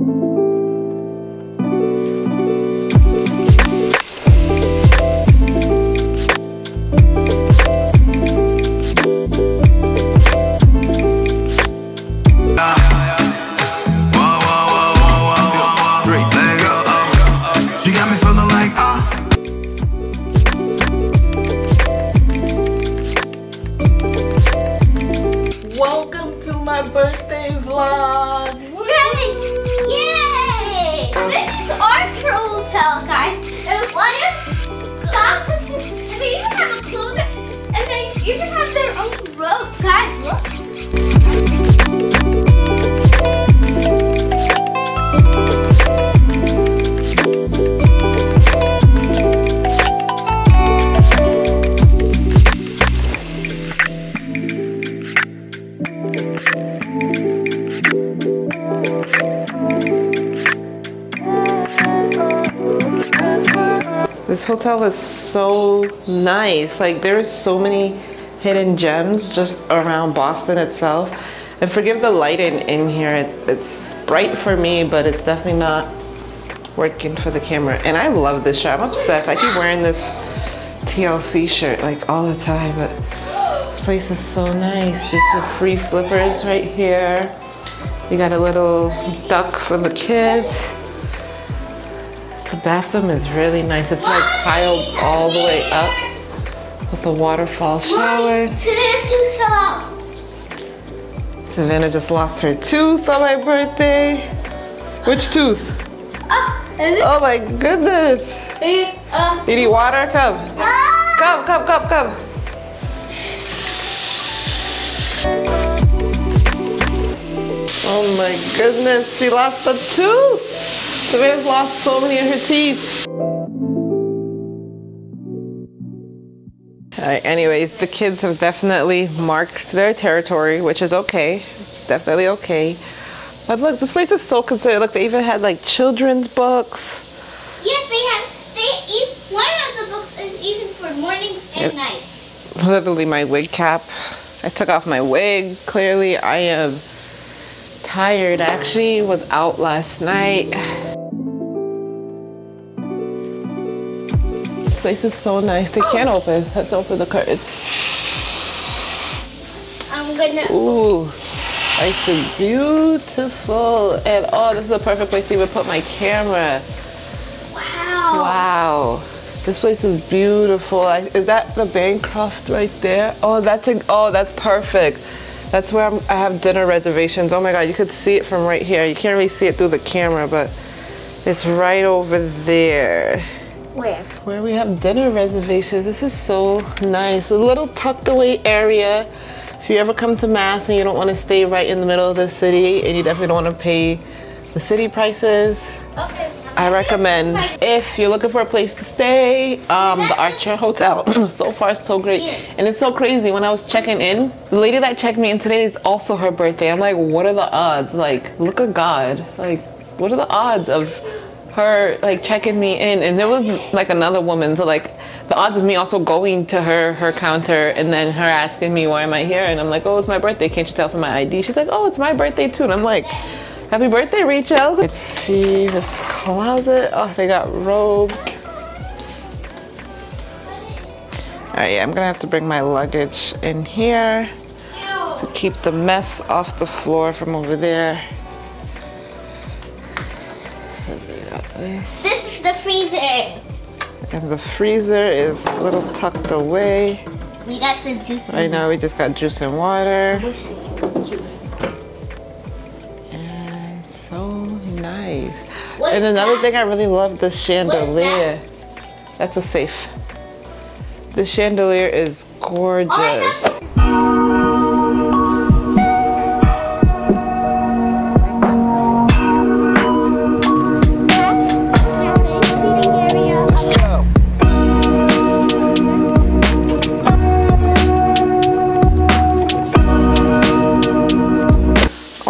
This hotel is so nice. Like there's so many hidden gems just around Boston itself. And forgive the lighting in here. It, it's bright for me, but it's definitely not working for the camera. And I love this shirt. I'm obsessed. I keep wearing this TLC shirt like all the time, but this place is so nice. These are free slippers right here. You got a little duck for the kids. Bathroom is really nice. It's like tiled all the way up with a waterfall shower. Savannah just lost her tooth on my birthday. Which tooth? Oh my goodness. You need water? Come. Come, come, come, come. Oh my goodness, she lost a tooth. Savannah's lost so many of her teeth. Alright, anyways, the kids have definitely marked their territory, which is okay. Definitely okay. But look, this place is so considered. Look, they even had like children's books. Yes, they have. They eat, one of the books is even for morning and yep. night. Literally my wig cap. I took off my wig. Clearly, I am tired. I actually was out last night. Place is so nice. They can't open. Let's open the curtains. I'm gonna. Ooh, nice and beautiful. And oh, this is a perfect place to even put my camera. Wow. Wow. This place is beautiful. Is that the Bancroft right there? Oh, that's a, oh, that's perfect. That's where I'm, i have dinner reservations. Oh my God, you could see it from right here. You can't really see it through the camera, but it's right over there. Where? Where we have dinner reservations. This is so nice. A little tucked away area. If you ever come to Mass and you don't want to stay right in the middle of the city and you definitely don't want to pay the city prices, okay. I recommend if you're looking for a place to stay, um, the Archer Hotel. so far, so great. And it's so crazy. When I was checking in, the lady that checked me in today is also her birthday. I'm like, what are the odds? Like, look at God. Like, what are the odds of her like checking me in and there was like another woman so like the odds of me also going to her her counter and then her asking me why am i here? And i'm like oh it's my birthday. Can't you tell from my id she's like oh it's my birthday too. And i'm like happy birthday rachel. Let's see this closet. Oh they got robes. All right yeah i'm gonna have to bring my luggage in here to keep the mess off the floor from over there This is the freezer. And the freezer is a little tucked away. We got some juice. I know, we just got juice and water. And so nice. What and another that? thing I really love this chandelier. That? That's a safe. This chandelier is gorgeous. Oh,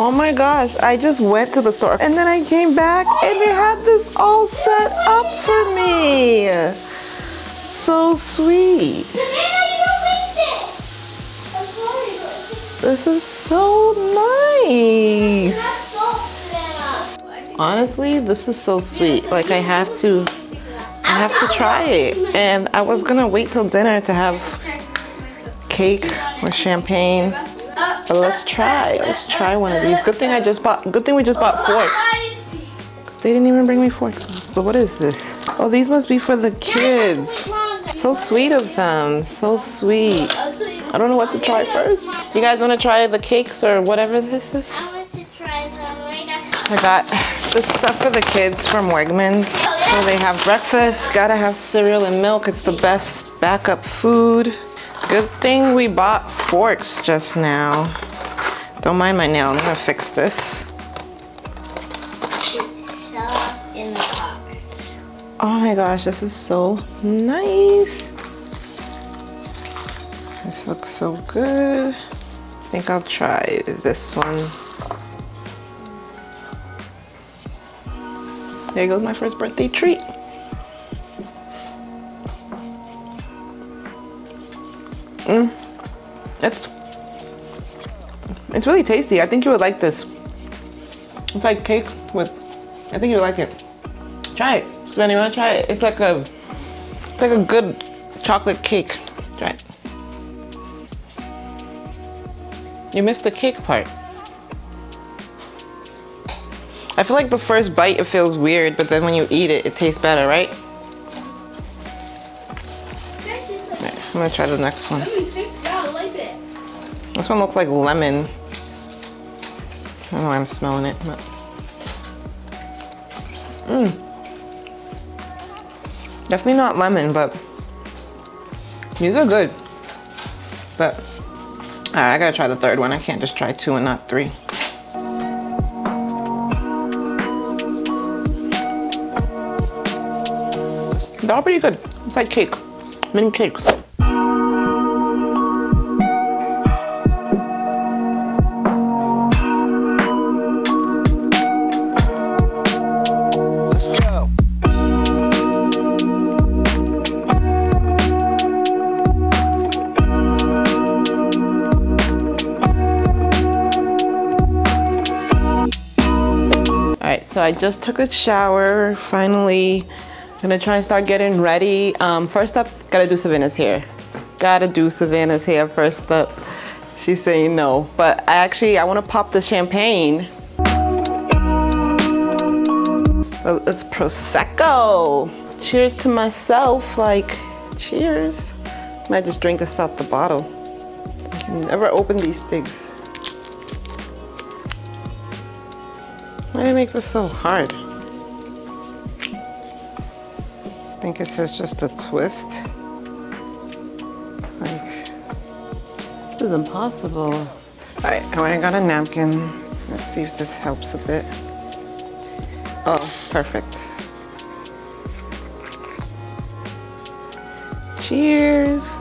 Oh gosh, I just went to the store and then I came back and they had this all set up for me. So sweet. This is so nice. honestly, this is so sweet. Like I have to, I have to try it. And I was gonna wait till dinner to have cake or champagne. But let's try. Let's try one of these. Good thing I just bought. Good thing we just bought forks. Cause They didn't even bring me forks. But what is this? Oh, these must be for the kids. So sweet of them. So sweet. I don't know what to try first. You guys want to try the cakes or whatever this is? I want to try them right after. I got this stuff for the kids from Wegmans. So they have breakfast, gotta have cereal and milk. It's the best backup food. Good thing we bought forks just now. Don't mind my nail, I'm gonna fix this. Oh my gosh, this is so nice. This looks so good. I think I'll try this one. There goes my first birthday treat. Mm. It's it's really tasty. I think you would like this. It's like cake with I think you would like it. Try it. Sven, you wanna try it? It's like a it's like a good chocolate cake. Try it. You missed the cake part. I feel like the first bite it feels weird, but then when you eat it, it tastes better, right? Gonna try the next one. Yeah, I like it. This one looks like lemon. I don't know why I'm smelling it, but. Mmm. Definitely not lemon, but these are good. But alright, I gotta try the third one. I can't just try two and not three. They're all pretty good. It's like cake, mini cakes. I just took a shower. Finally, gonna try and start getting ready. Um, first up, gotta do Savannah's hair. Gotta do Savannah's hair first up. She's saying no, but I actually I want to pop the champagne. Oh, it's prosecco. Cheers to myself. Like, cheers. Might just drink this out the bottle. I can never open these things. Why do they make this so hard? I think it says just a twist. Like, this is impossible. All right, I oh, went and got a napkin. Let's see if this helps a bit. Oh, perfect. Cheers.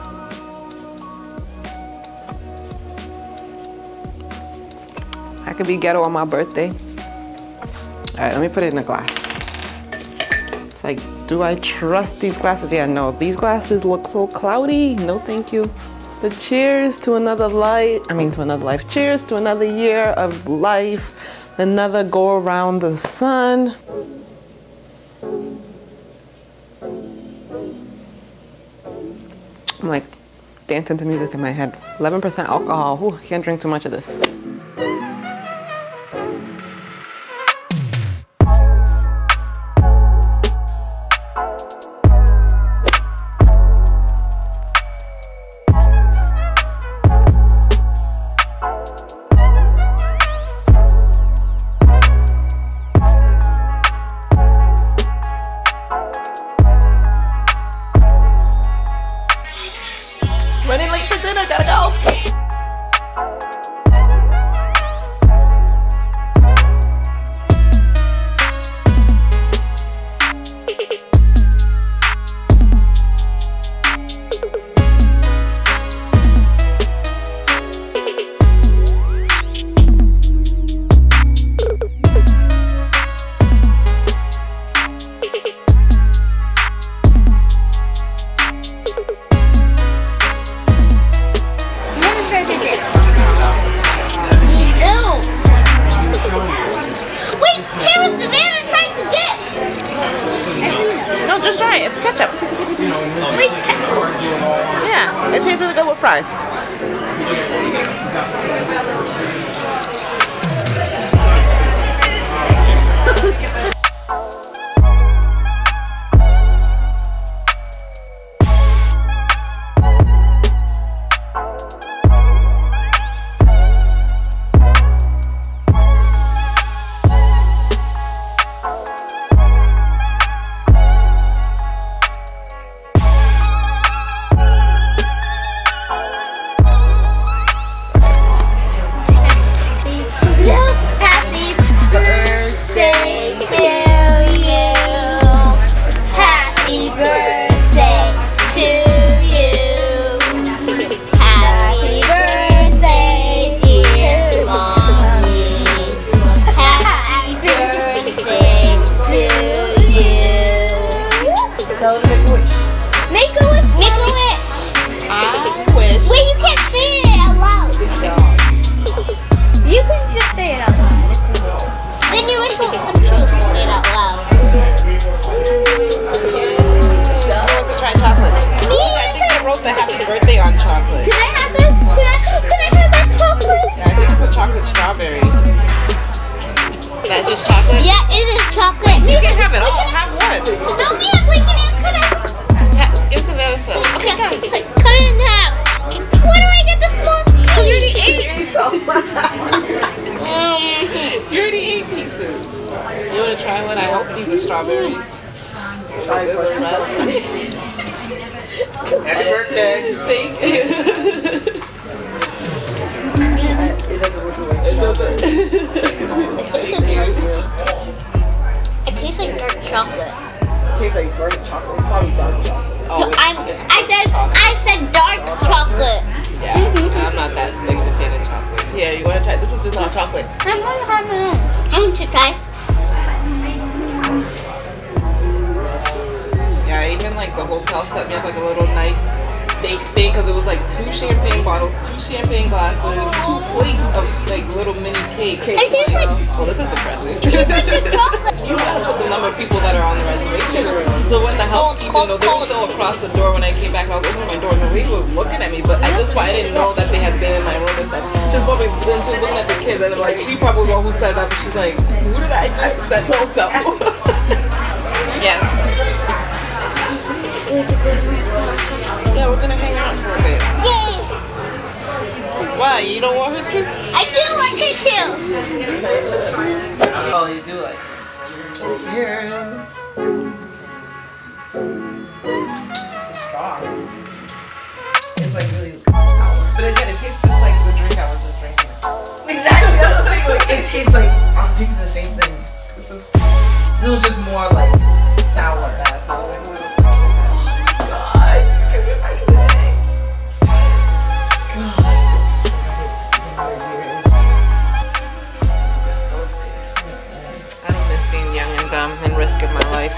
I could be ghetto on my birthday. All right, let me put it in a glass. It's like, do I trust these glasses? Yeah, no, these glasses look so cloudy. No, thank you. But cheers to another life. I mean, to another life. Cheers to another year of life. Another go around the sun. I'm like dancing to music in my head. 11% alcohol. Ooh, can't drink too much of this. Tell them to make a wish. Make a wish. Make a wish. I wish. Wait, you can't say it out loud. You can just say it out loud. Then your wish won't come true if you say it out loud. Who wants to try chocolate? Me? I think they wrote the happy birthday on chocolate. Can I have this? Can I, can I have that chocolate? Yeah, I think it's a chocolate strawberry. That's just chocolate? Yeah, it is chocolate. You can have it all. Have one. No, Mia, wait, can I cut it? Ha- Give some Elsa. Okay, guys. Cut cut it in half. Why do I get the smallest piece? You already ate so Um, You already ate pieces. You want to try one? I hope these are strawberries. Try Happy birthday. Thank you. it tastes like dark chocolate. It tastes like dark chocolate. It's probably dark chocolate. Oh, I'm, I said, I said dark chocolate. yeah. I'm not that big of a fan of chocolate. Yeah, you want to try? This is just hot chocolate. I'm gonna have it. I'm gonna try. Yeah, even like the hotel set me up like a little nice date thing because it was like two champagne bottles, two champagne glasses, two plates of like little mini cakes. It tastes like, Well, oh, this is depressing. it tastes like the chocolate. You gotta put the number of people that are on the reservation. So when the Cold, housekeeping, cold, though, they were still across the door when I came back and I was opening my door and the lady was looking at me. But at this point, I didn't know that they had been in my room and stuff. Just when we went to looking at the kids and like she probably was the one who said that, but she's like, who did I just set myself up? yes. Yeah, we're gonna hang out for a bit. Yay! Why? You don't want her to? I do like it too. Oh, you do like it. Cheers. It's strong. It's like really sour. But again, it tastes just like the drink I was just drinking. Exactly. That's what I'm saying. Like it tastes like I'm drinking the same thing. This was, just more like sour. Gosh, dumb and my life.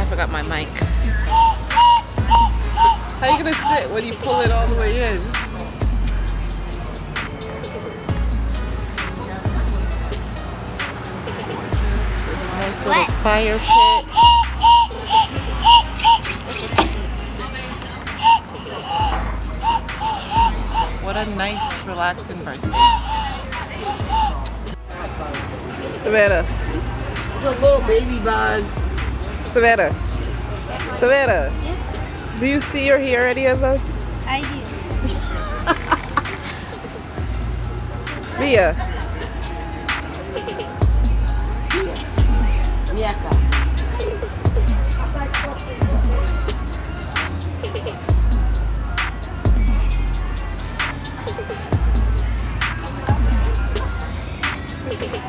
I forgot my mic. How are you gonna sit when you pull it all the way in? What? Fire pit. What a nice, relaxing birthday. Savannah. It's a little baby bug. Savannah. Savannah. Do you see or hear any of us? I do. Mia.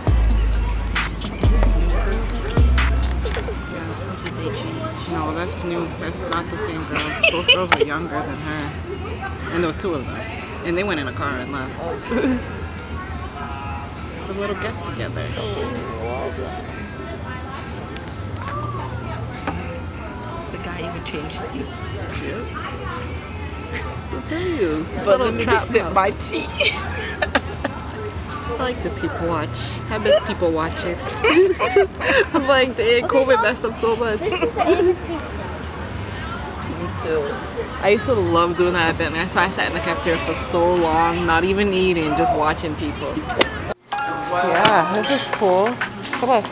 No, that's new. That's not the same girls. Those girls were younger than her. And there was two of them. And they went in a car and left. a little get together. The guy even changed seats. I'll tell you. But let me just sip my tea. I like the people watch. I miss people watching. I'm like, dang, COVID messed up so much. Me too. I used to love doing that event. That's why I sat in the cafeteria for so long, not even eating, just watching people. Yeah, this is cool. Come on.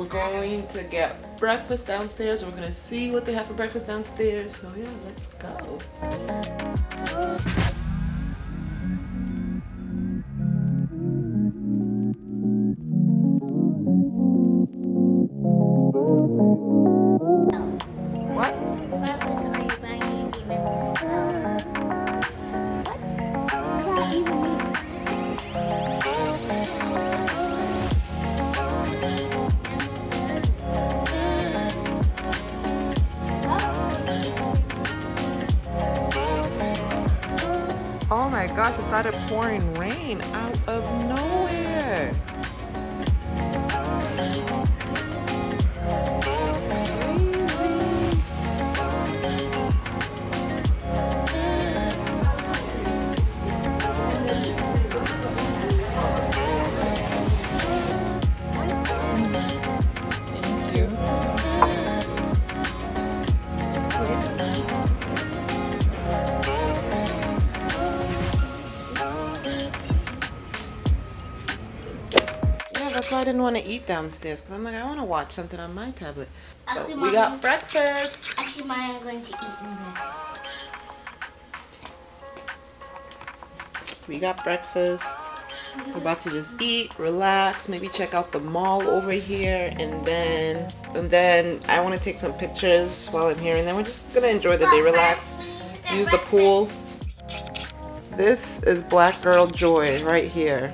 We're going to get breakfast downstairs. We're gonna see what they have for breakfast downstairs. So yeah, let's go. Downstairs because I'm like, I want to watch something on my tablet. Actually, we got breakfast. Actually, mine going to eat. We got breakfast. We're about to just eat, relax, maybe check out the mall over here, and then and then I want to take some pictures while I'm here, and then we're just gonna enjoy the day, relax, use the pool. This is Black Girl Joy right here.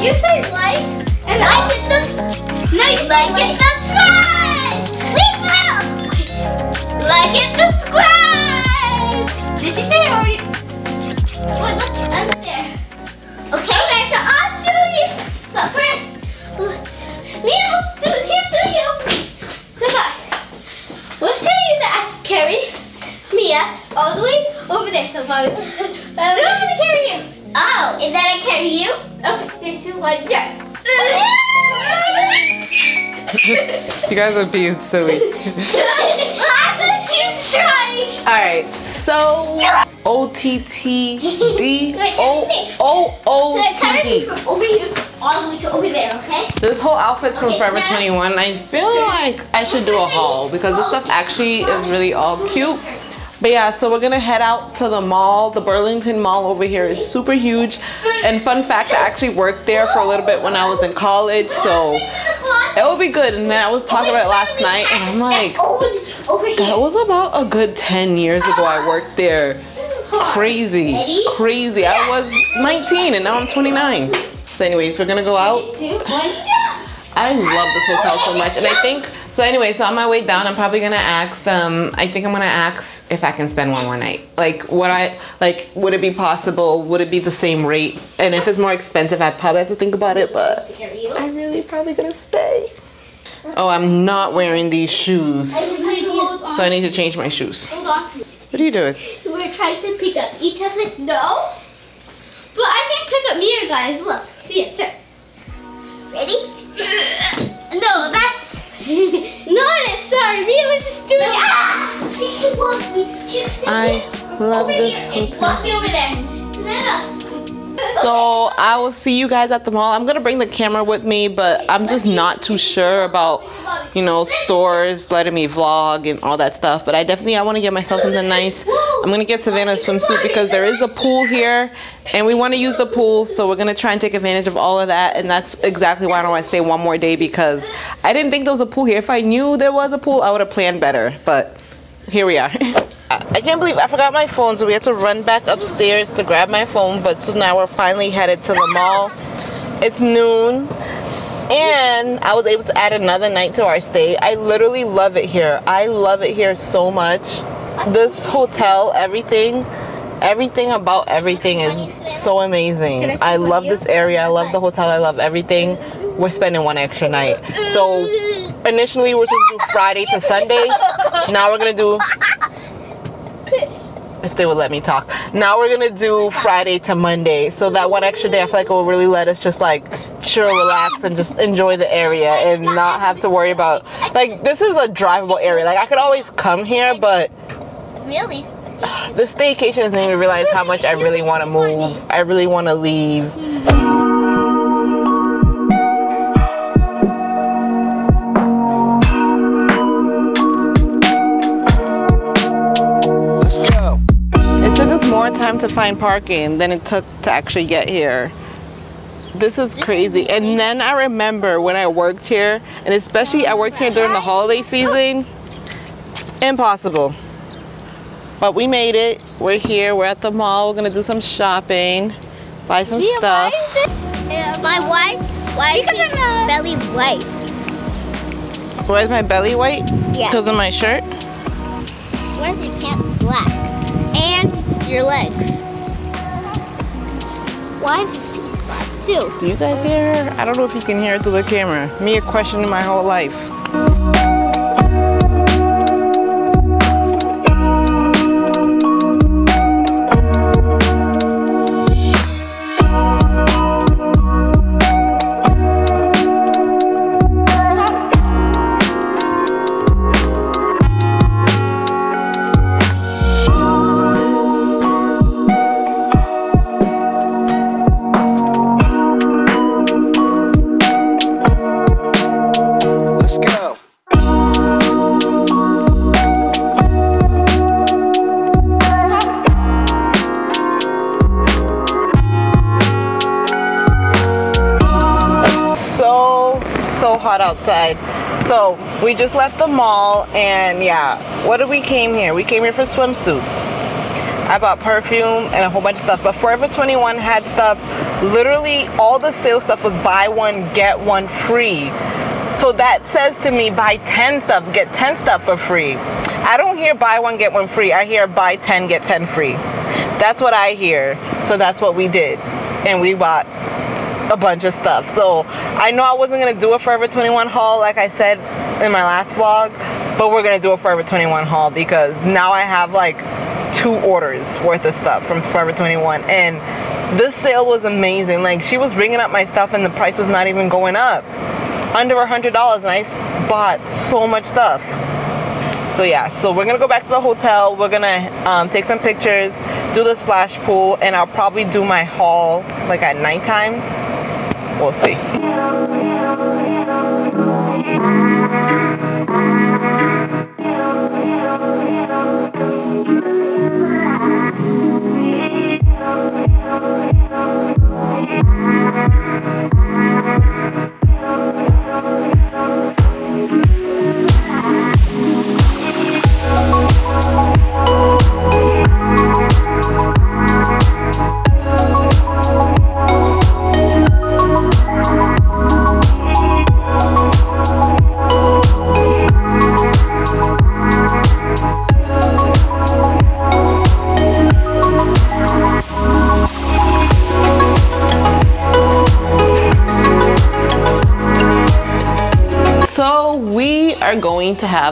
You say like and like and subscribe. No, you like and subscribe. Please no. Like and subscribe. Did she say it already? Wait, let's end there. Okay. Okay, so I'll show you. But first, let's Mia, let's do doing it opening. So guys, we'll show you that I carry Mia all the way over there. So mommy, I'm gonna carry you. Oh, and then I carry you? Okay, one. You guys are being silly. I'm keep trying. All right, so O T T D O O O T D. from over here all the way to over there, okay? This whole outfit's from Okay, Forever now- 21. I feel like I should do a haul because this stuff actually is really all cute. But yeah, so we're gonna head out to the mall. The Burlington Mall over here is super huge. And fun fact, I actually worked there for a little bit when I was in college, so it would be good. And then I was talking about it last night, and I'm like, that was about a good 10 years ago I worked there. Crazy, crazy. I was 19 and now I'm 29. So anyways, we're gonna go out. I love this hotel so much, and I think so. Anyway, so on my way down, I'm probably gonna ask them. I think I'm gonna ask if I can spend one more night. Like, what I like? Would it be possible? Would it be the same rate? And if it's more expensive, I probably have to think about it. But I'm really probably gonna stay. Oh, I'm not wearing these shoes, so I need to change my shoes. Hold on to it. What are you doing? We're trying to pick up each other. No. But I can pick up Mia, guys. Look. Mia, turn. Ready? No, that's. no, that's sorry. Mia was just doing it. Ah! She can walk me. She can I love this hotel. Walk me over there. So I will see you guys at the mall. I'm gonna bring the camera with me, but I'm just not too sure about, you know, stores letting me vlog and all that stuff. But I definitely I want to get myself something nice. I'm gonna get Savannah a swimsuit because there is a pool here, and we want to use the pool, so we're gonna try and take advantage of all of that. And that's exactly why I don't want to stay one more day because I didn't think there was a pool here. If I knew there was a pool, I would have planned better. But here we are. I can't believe I forgot my phone, so we had to run back upstairs to grab my phone. But so now we're finally headed to the mall. It's noon, and I was able to add another night to our stay. I literally love it here. I love it here so much. This hotel, everything, everything about everything is so amazing. I love this area. I love the hotel. I love everything. We're spending one extra night. So initially we we're supposed to do Friday to Sunday. Now we're gonna do if they would let me talk. Now we're gonna do Friday to Monday. So that one extra day I feel like it will really let us just like chill, relax, and just enjoy the area and not have to worry about like this is a drivable area. Like I could always come here, but Really? the staycation has made me realize how much I really want to move. I really want to leave. Time to find parking than it took to actually get here. This is crazy. And then I remember when I worked here, and especially I worked here during the holiday season, impossible. But we made it. We're here. We're at the mall. We're gonna do some shopping, buy some stuff. My white? Why is your belly white? Why is my belly white? Yeah. Because of my shirt? Why is your pants black? And your legs. Why too? Do you guys hear her? I don't know if you can hear it through the camera. Me a question in my whole life. We just left the mall and yeah what did we came here? We came here for swimsuits. I bought perfume and a whole bunch of stuff. But forever 21 had stuff literally all the sale stuff was buy one get one free. So that says to me buy 10 stuff get 10 stuff for free. I don't hear buy one get one free. I hear buy 10 get 10 free. That's what i hear. So that's what we did. And we bought a bunch of stuff. So I know I wasn't gonna do a Forever 21 haul like I said in my last vlog, but we're gonna do a Forever 21 haul because now I have like two orders worth of stuff from Forever 21 and this sale was amazing. Like she was bringing up my stuff and the price was not even going up. Under a hundred dollars and I bought so much stuff. So yeah, so we're gonna go back to the hotel. We're gonna um, take some pictures, do the splash pool, and I'll probably do my haul like at nighttime. We'll see.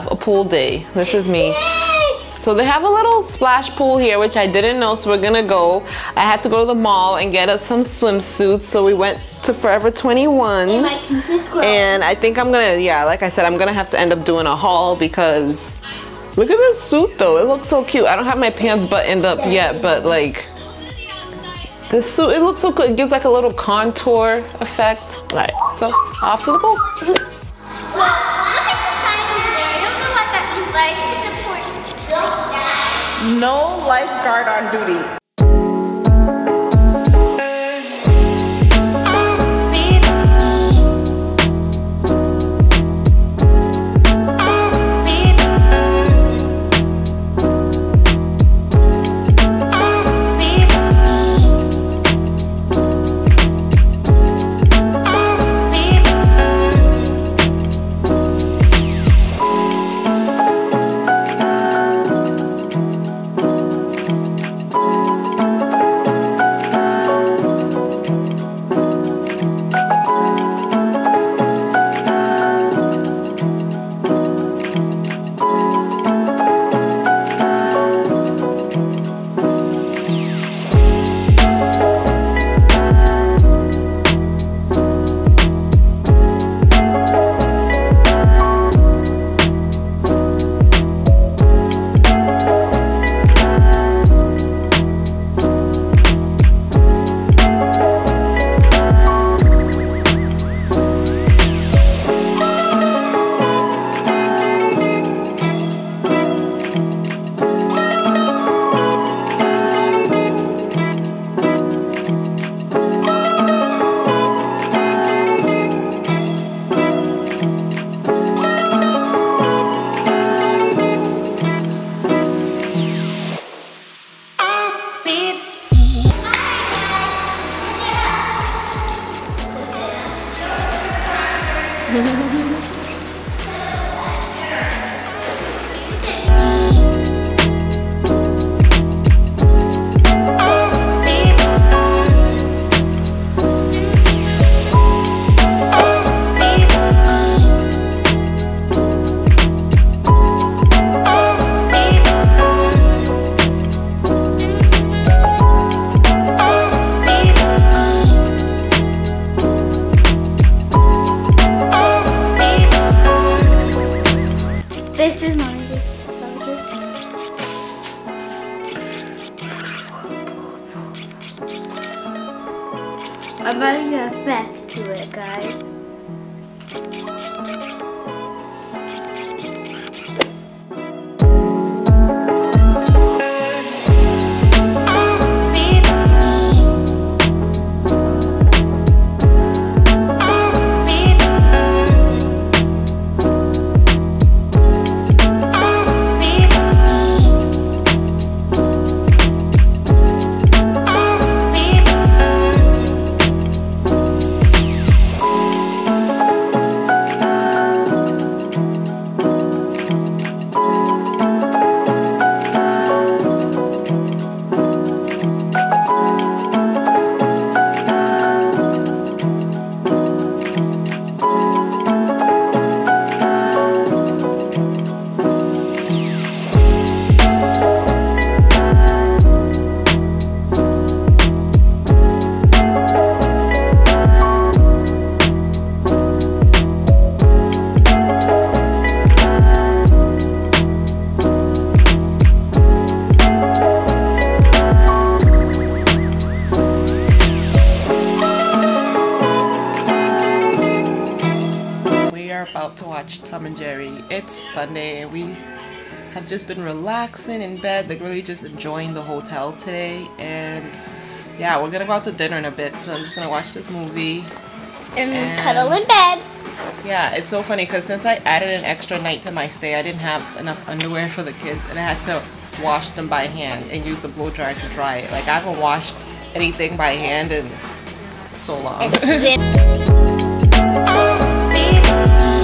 Have a pool day. This is me. So they have a little splash pool here, which I didn't know, so we're gonna go. I had to go to the mall and get us some swimsuits, so we went to Forever 21. And I think I'm gonna, yeah, like I said, I'm gonna have to end up doing a haul because look at this suit though. It looks so cute. I don't have my pants buttoned up yet, but like, This suit, it looks so good. It gives like a little contour effect. All right, so off to the pool. No lifeguard on duty. Sunday and we have just been relaxing in bed, like really just enjoying the hotel today. And yeah, we're gonna go out to dinner in a bit, so I'm just gonna watch this movie. And, And- cuddle in bed. Yeah, it's so funny because since I added an extra night to my stay, I didn't have enough underwear for the kids and I had to wash them by hand and use the blow dryer to dry it. Like I haven't washed anything by hand in so long.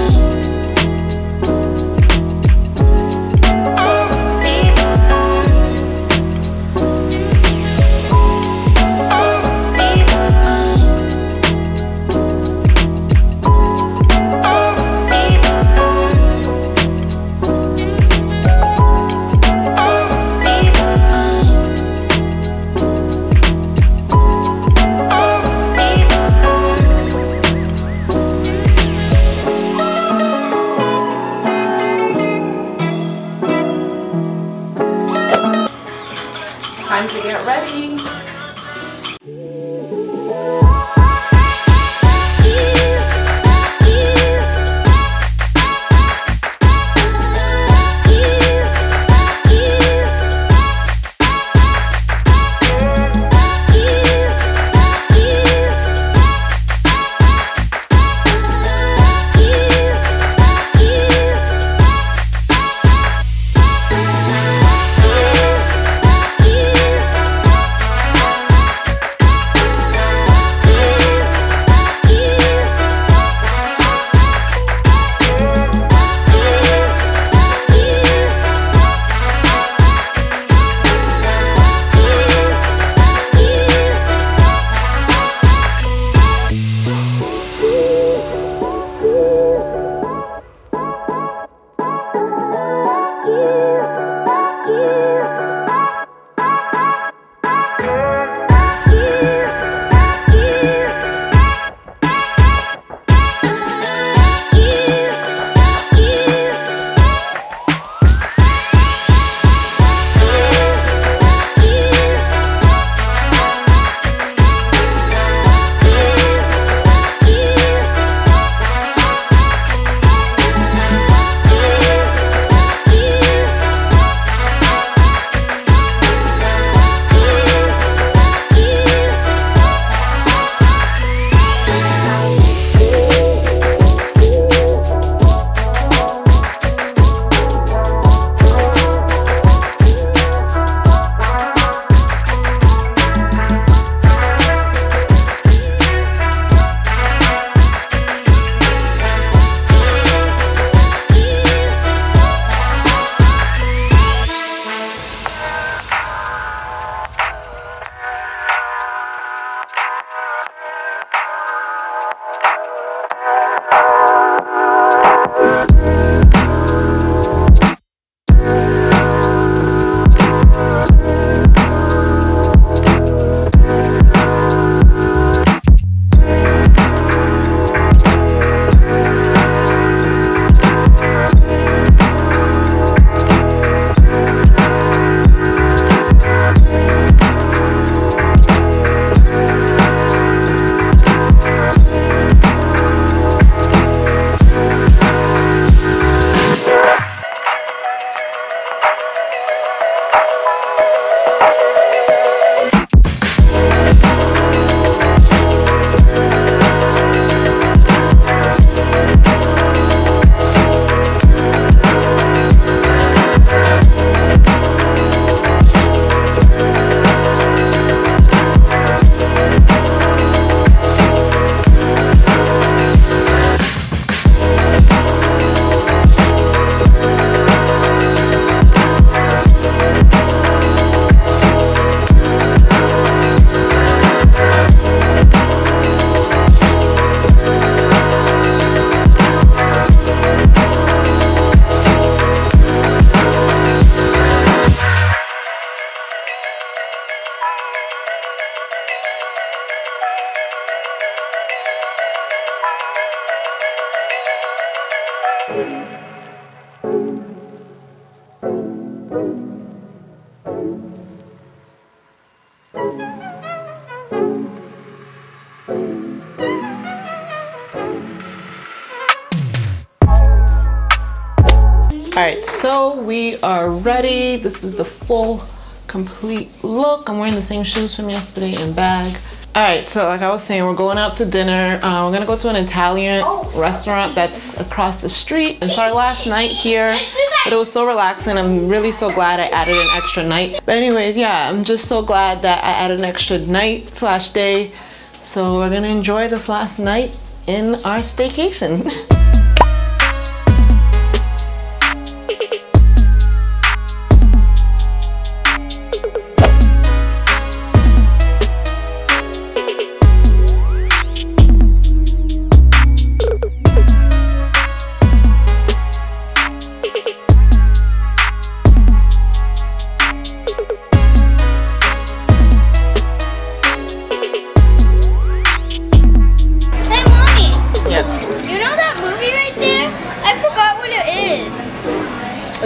we are ready. This is the full, complete look. I'm wearing the same shoes from yesterday and bag. All right, so like I was saying, we're going out to dinner. Uh, we're gonna go to an Italian restaurant that's across the street. It's our last night here, but it was so relaxing. I'm really so glad I added an extra night. But anyways, yeah, I'm just so glad that I added an extra night slash day. So we're gonna enjoy this last night in our staycation.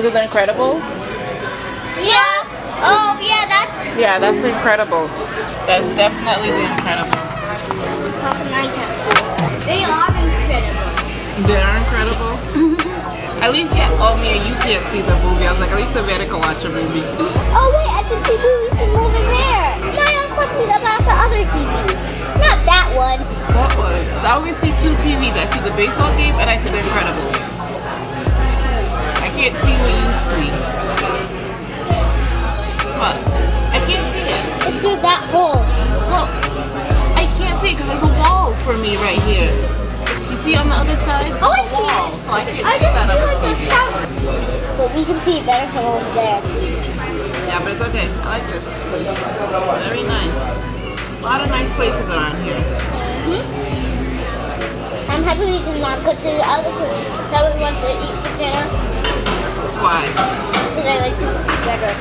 Is it The Incredibles? Yeah. Oh, yeah, that's Yeah, that's The Incredibles. That's definitely The Incredibles. They are incredible. They're incredible. at least, yeah. Oh, Mia, you can't see the movie. I was like, at least Savannah can watch a movie. Oh wait, I can see movies from over there. My I'm talking about the other TV. Not that one. What one? I only see two TVs. I see the baseball game and I see The Incredibles. I can't see what you see. What? I can't see it. It's through that hole. Well, I can't see it because there's a wall for me right here. You see on the other side? Oh, I a see wall, it. So I can't I see just that feel on like the the TV. But we can see it better from over there. Yeah, but it's okay. I like this. Very nice. A lot of nice places around here. Hmm? I'm happy we did not go to the other place that we went to eat for dinner Why? because I like this food better.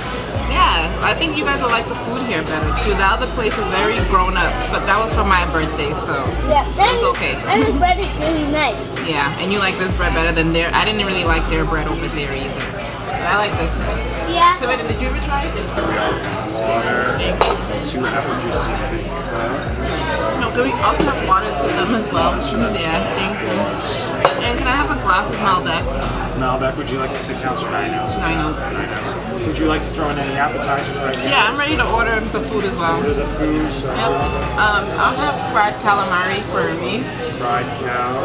Yeah, I think you guys will like the food here better too. The other place was very grown up, but that was for my birthday, so Yeah, It's okay. And the bread is really nice. yeah. And you like this bread better than their. I didn't really like their bread over there either. But I like this bread. Yeah. So, wait, did you ever try it? Two apple juice. No, can we also have waters for them as well? Yeah, thank you. And can I have a glass of Malbec? Malbec, would you like the six ounce or nine ounce? Nine ounce. Nine ounce. Would you like to throw in any appetizers right now? Yeah, I'm ready to order the food as well. Order the food, so Yep. Um, I'll have fried calamari for me, fried cow.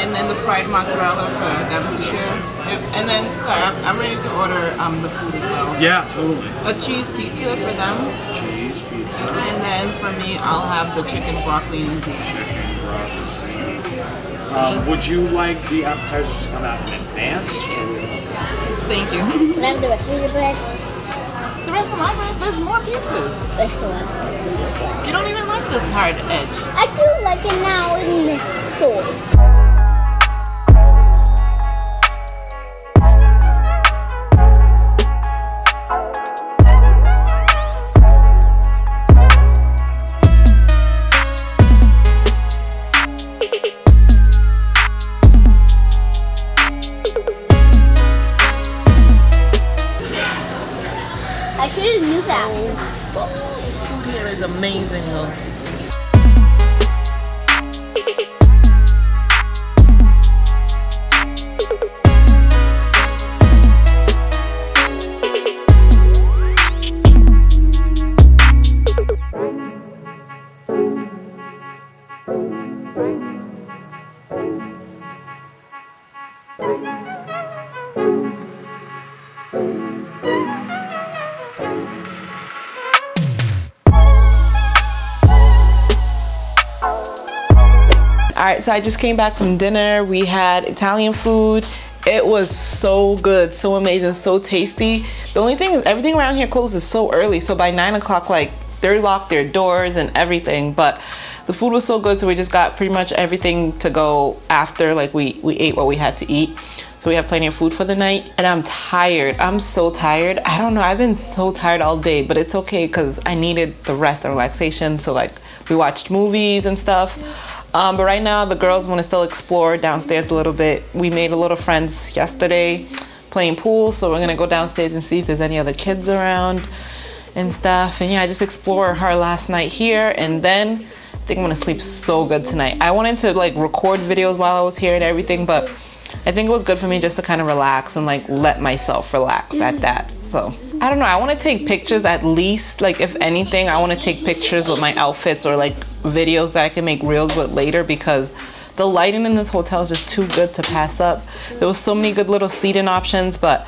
and then the fried mozzarella for them to share. Yep. And then, sorry, I'm, I'm ready to order um, the food as well. Yeah, totally. A cheese pizza for them, Cheese, pizza, and then for me, I'll have the chicken broccoli and zucchini. chicken, broccoli. Um, would you like the appetizers to come out in advance? Thank you. Can I have the rest of the bread? the rest of my bread, there's more pieces. That's the one. You don't even like this hard edge. I do like it now in the store. All right, so I just came back from dinner. We had Italian food. It was so good, so amazing, so tasty. The only thing is everything around here closes so early. So by nine o'clock, like they're locked their doors and everything. But the food was so good, so we just got pretty much everything to go after. Like we we ate what we had to eat. So we have plenty of food for the night. And I'm tired. I'm so tired. I don't know. I've been so tired all day, but it's okay because I needed the rest and relaxation. So like we watched movies and stuff. Um, but right now the girls want to still explore downstairs a little bit. We made a little friends yesterday playing pool. So we're gonna go downstairs and see if there's any other kids around and stuff. And yeah, I just explored her last night here and then I think I'm gonna sleep so good tonight. I wanted to like record videos while I was here and everything, but I think it was good for me just to kind of relax and like let myself relax at that. So I don't know. I want to take pictures at least. Like if anything, I want to take pictures with my outfits or like videos that I can make reels with later because the lighting in this hotel is just too good to pass up. There was so many good little seating options, but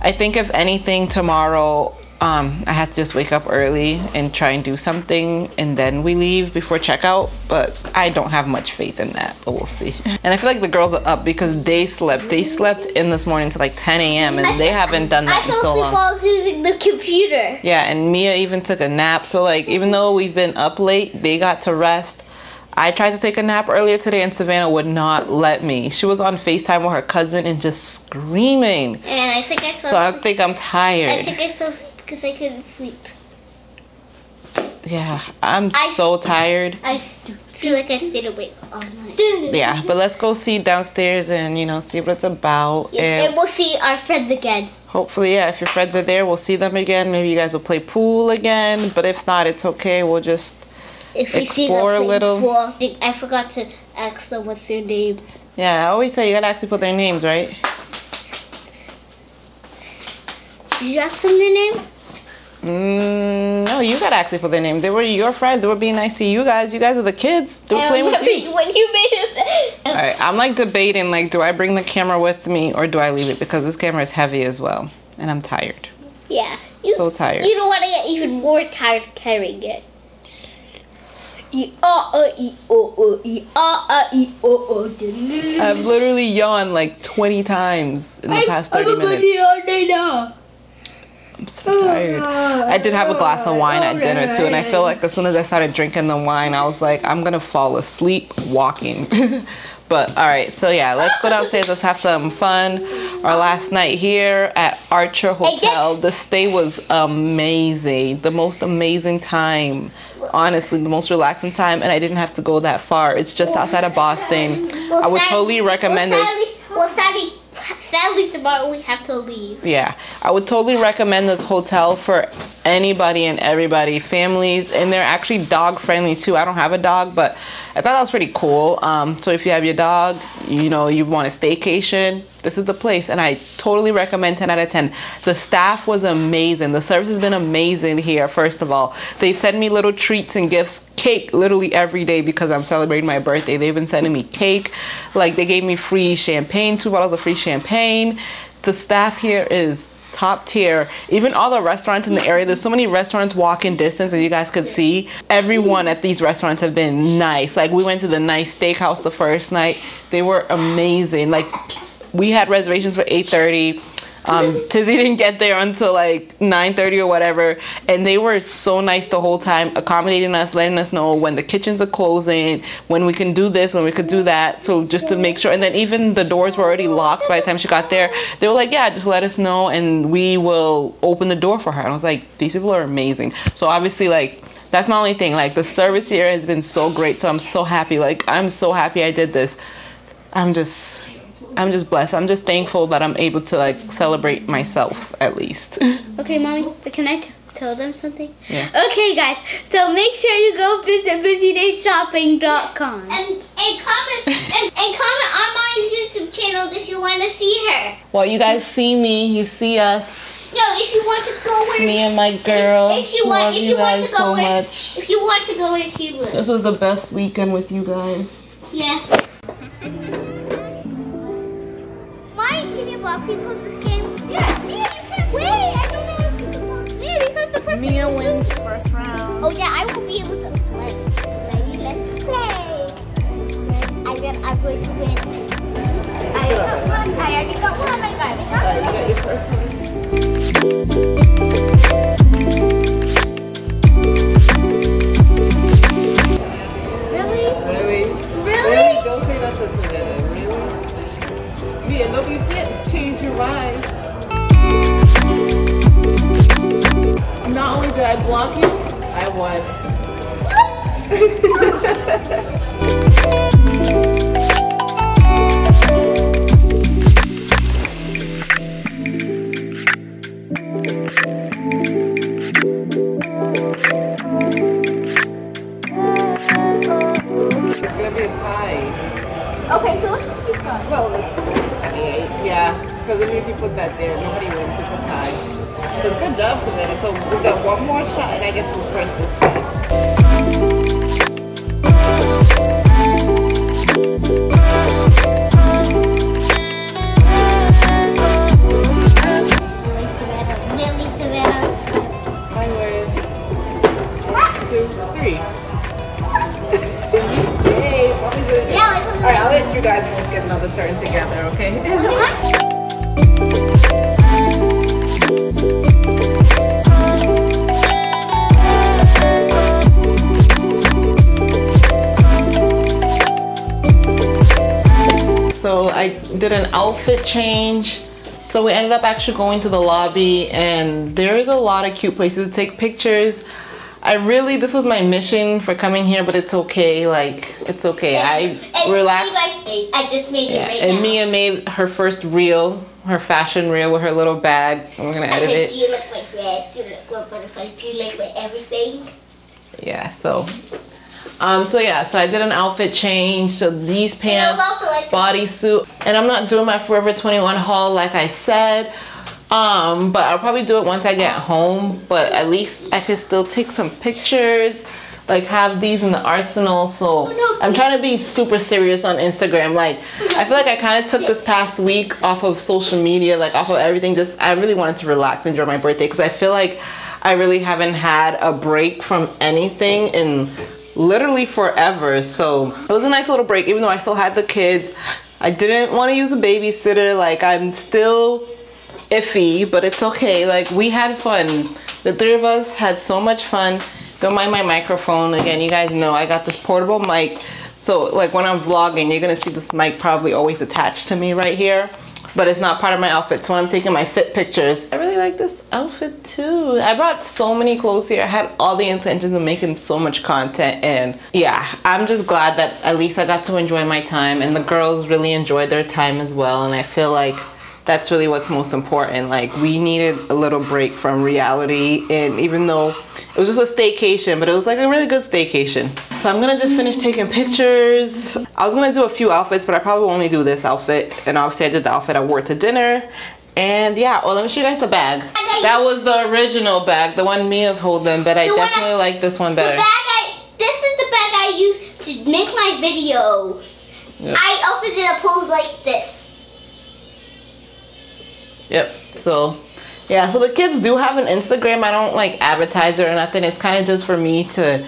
I think if anything tomorrow um, I have to just wake up early and try and do something and then we leave before checkout. But I don't have much faith in that, but we'll see. And I feel like the girls are up because they slept. They slept in this morning to like 10 a.m. and they haven't done that I in so long. I was using the computer. Yeah, and Mia even took a nap. So like even though we've been up late, they got to rest. I tried to take a nap earlier today and Savannah would not let me. She was on FaceTime with her cousin and just screaming. And I think I fell So I think I'm I tired. think I fell because I couldn't sleep. Yeah, I'm I- so tired. I feel like I stayed awake all night. Yeah, but let's go see downstairs and you know see what it's about. Yes, and and we'll see our friends again. hopefully, yeah, if your friends are there, we'll see them again. Maybe you guys will play pool again. But if not, it's okay. We'll just If Explore a little. pool. I forgot to ask them what's their name. yeah. I always say you gotta actually put their names right. Did you ask them their name? Mm, no, you gotta actually put their name. They were your friends. They were being nice to you guys. You guys are the kids. They were playing with you. when you made it. All right, I'm like debating like, do I bring the camera with me or do I leave it because this camera is heavy as well, and I'm tired. Yeah. You, So tired. You don't want to get even more tired carrying it. I've literally yawned like 20 times in the past 30 minutes. All day now. I'm so tired. Oh, I did have a glass of wine at dinner too, and I feel like as soon as I started drinking the wine, I was like, I'm gonna fall asleep walking. but all right, so yeah, let's go downstairs. Let's have some fun. Our last night here at Archer Hotel, the stay was amazing. The most amazing time. Honestly, the most relaxing time, and I didn't have to go that far. It's just outside of Boston. I would totally recommend well, this. Sadly, tomorrow we have to leave. Yeah, I would totally recommend this hotel for anybody and everybody, families, and they're actually dog friendly too. I don't have a dog, but I thought that was pretty cool. Um, so if you have your dog, you know, you want a staycation, this is the place, and I totally recommend 10 out of 10. The staff was amazing. The service has been amazing here. First of all, they've sent me little treats and gifts, cake literally every day because I'm celebrating my birthday. They've been sending me cake, like they gave me free champagne, two bottles of free champagne. The staff here is top tier. Even all the restaurants in the area, there's so many restaurants walking distance as you guys could see. Everyone at these restaurants have been nice. Like we went to the nice steakhouse the first night. They were amazing. Like we had reservations for 8:30. Um, Tizzy didn't get there until like 9:30 or whatever, and they were so nice the whole time, accommodating us, letting us know when the kitchens are closing, when we can do this, when we could do that. So just to make sure, and then even the doors were already locked by the time she got there. They were like, "Yeah, just let us know, and we will open the door for her." And I was like, "These people are amazing." So obviously, like that's my only thing. Like the service here has been so great, so I'm so happy. Like I'm so happy I did this. I'm just I'm just blessed. I'm just thankful that I'm able to like celebrate myself at least. Okay, mommy, but can I t- tell them something? Yeah. Okay, guys. So make sure you go visit busydayshopping.com and and comment and, and comment on my YouTube channel if you want to see her. well, you guys see me, you see us, No, if you want to go where me and my girl. If you want- Love if you you want guys to go so where- much. if you want to go where she lives. This was the best weekend with you guys. Yes. Maya, people in this game? Yeah, Mia, wait. I don't know if you can Mia because the person. Mia wins first round. Oh yeah, I will be able to play. Ready? Let's play. going to win. I got one. I already got one. I got it. You got your first one. Really? Really? Really? Don't say nothing to them. Really? Yeah, no, mind. Not only did I block you, I won. one more shot, and I get to first this time. Really, Savannah? I win. One, two, three. Yay! Mommy's winning. Yeah, like All right, I'll let you guys both get another turn together, okay? I did an outfit change. So we ended up actually going to the lobby and there's a lot of cute places to take pictures. I really, this was my mission for coming here, but it's okay. Like, it's okay. I And relaxed. like, I just made it right and now. Mia made her first reel, her fashion reel with her little bag. And we're gonna edit said, do it. you like my dress? Do you like my butterflies? Do you like my everything? Yeah, so. Um, so yeah, so I did an outfit change. So these pants, like- bodysuit, and I'm not doing my Forever 21 haul like I said. Um, but I'll probably do it once I get home. But at least I can still take some pictures, like have these in the arsenal. So no, I'm trying to be super serious on Instagram. Like I feel like I kind of took this past week off of social media, like off of everything. Just I really wanted to relax, enjoy my birthday, because I feel like I really haven't had a break from anything in literally forever. So it was a nice little break, even though I still had the kids. I didn't want to use a babysitter. Like I'm still iffy, but it's okay. Like we had fun. The three of us had so much fun. Don't mind my microphone. Again, you guys know I got this portable mic. So like when I'm vlogging, you're gonna see this mic probably always attached to me right here. But it's not part of my outfit. So when I'm taking my fit pictures, I really like this outfit too. I brought so many clothes here. I had all the intentions of making so much content and yeah, I'm just glad that at least I got to enjoy my time and the girls really enjoyed their time as well. And I feel like that's really what's most important. Like we needed a little break from reality and even though it was just a staycation, but it was like a really good staycation. So I'm gonna just finish taking pictures. I was gonna do a few outfits, but I probably only do this outfit. And obviously I did the outfit I wore to dinner. And yeah, well let me show you guys the bag. That was the original bag, the one Mia's holding, but I The one I- definitely like this one better. The better. bag I, this is the bag I used to make my video. Yep. I also did a pose like this. Yep. So, yeah. So the kids do have an Instagram. I don't like advertise or nothing. It's kind of just for me to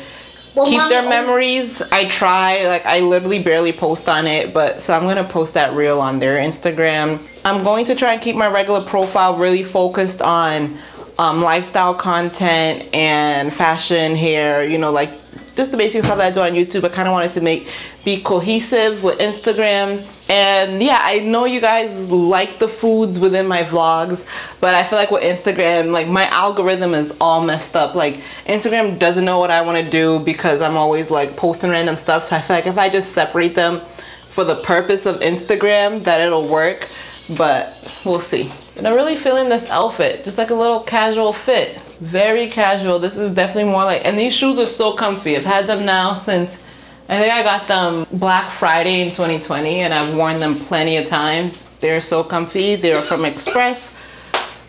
Well, keep Mommy their memories. I try. Like I literally barely post on it, but so I'm gonna post that reel on their Instagram. I'm going to try and keep my regular profile really focused on um, lifestyle content and fashion, hair. You know, like just the basic stuff that I do on YouTube. I kind of wanted to make be cohesive with Instagram. And yeah, I know you guys like the foods within my vlogs, but I feel like with Instagram, like my algorithm is all messed up. Like Instagram doesn't know what I want to do because I'm always like posting random stuff. So I feel like if I just separate them for the purpose of Instagram, that it'll work. But we'll see. And I'm really feeling this outfit, just like a little casual fit. Very casual. This is definitely more like, and these shoes are so comfy. I've had them now since I think I got them Black Friday in 2020 and I've worn them plenty of times. They're so comfy. They're from Express.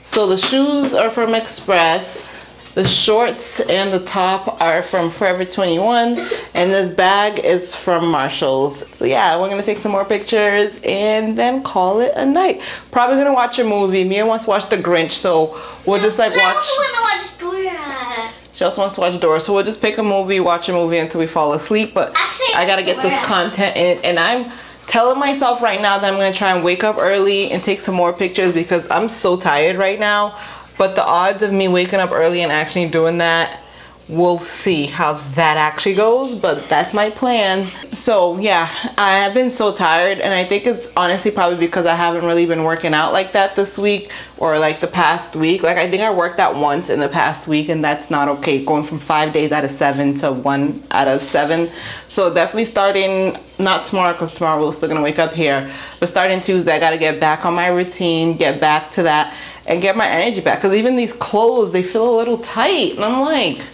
So the shoes are from Express. The shorts and the top are from Forever 21 and this bag is from Marshalls. So yeah, we're gonna take some more pictures and then call it a night. Probably gonna watch a movie. Mia wants to watch The Grinch, so we'll just like watch. also want to watch Dora. She also wants to watch Dora, so we'll just pick a movie, watch a movie until we fall asleep. But Actually, I gotta get this content in, and I'm telling myself right now that I'm gonna try and wake up early and take some more pictures because I'm so tired right now. But the odds of me waking up early and actually doing that we'll see how that actually goes but that's my plan. So yeah i have been so tired and i think it's honestly probably because i haven't really been working out like that this week or like the past week. Like i think i worked out once in the past week and that's not okay going from five days out of seven to one out of seven. So definitely starting not tomorrow because tomorrow we're still gonna wake up here but starting tuesday i gotta get back on my routine get back to that and get my energy back. Because even these clothes they feel a little tight and i'm like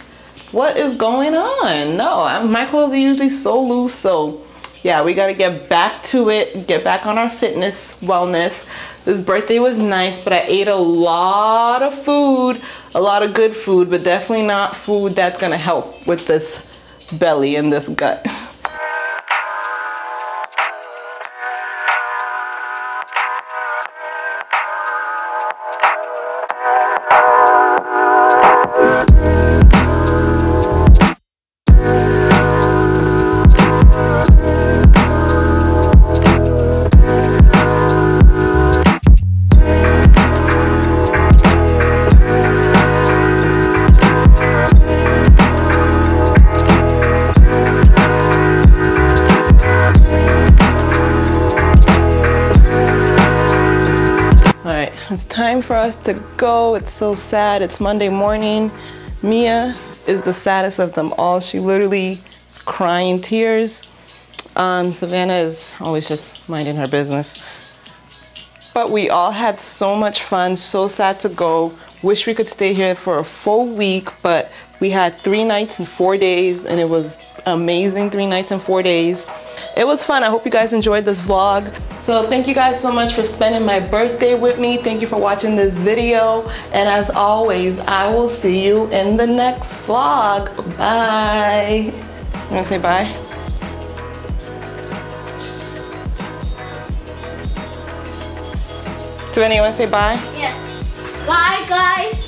what is going on? No, my clothes are usually so loose. So yeah, we got to get back to it, get back on our fitness, wellness. This birthday was nice, but I ate a lot of food, a lot of good food, but definitely not food that's going to help with this belly and this gut. It's so sad. It's Monday morning. Mia is the saddest of them all. She literally is crying tears. Um, Savannah is always just minding her business. But we all had so much fun, so sad to go. Wish we could stay here for a full week, but we had three nights and four days, and it was amazing three nights and four days it was fun. I hope you guys enjoyed this vlog. So thank you guys so much for spending my birthday with me. Thank you for watching this video. And as always, I will see you in the next vlog. Bye. You wanna say bye? Savannah, you wanna say bye? Yes. Bye guys.